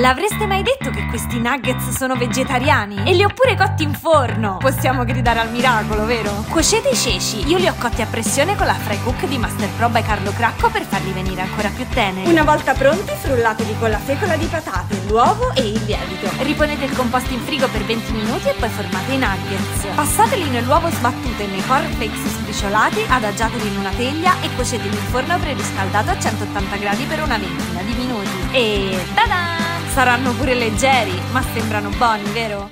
L'avreste mai detto che questi nuggets sono vegetariani? E li ho pure cotti in forno! Possiamo gridare al miracolo, vero? Cuocete i ceci. Io li ho cotti a pressione con la fry cook di Master Pro by Carlo Cracco per farli venire ancora più teneri. Una volta pronti, frullateli con la fecola di patate, l'uovo e il lievito. Riponete il composto in frigo per 20 minuti e poi formate i nuggets. Passateli nell'uovo sbattuto e nei cornflakes sbriciolati, adagiateli in una teglia e cuoceteli in forno preriscaldato a 180 gradi per una ventina di minuti. E! Saranno pure leggeri, ma sembrano buoni, vero?